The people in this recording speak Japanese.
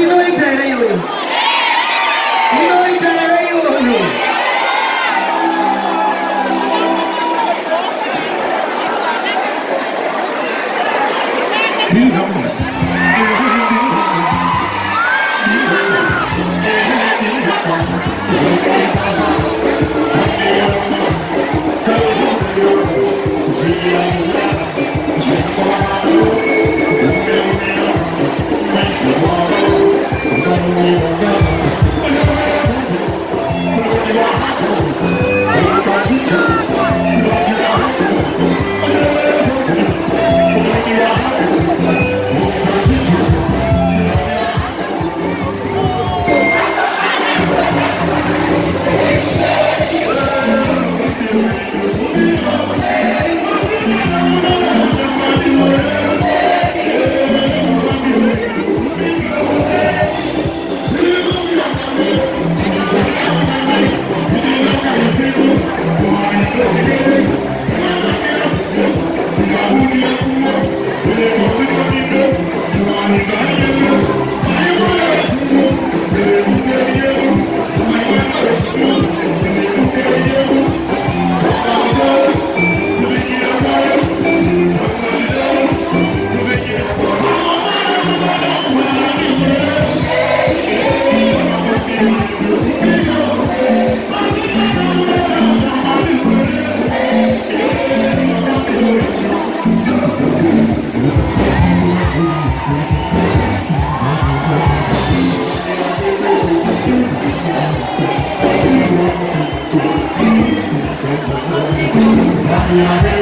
sinoy tere yoyo sinoy tere yoyo Be humble. Yeah.